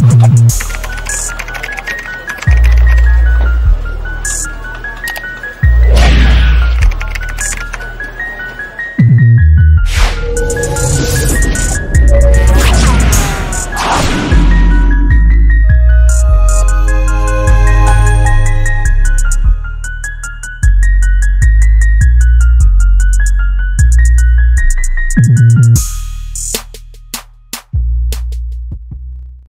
Mm-hmm.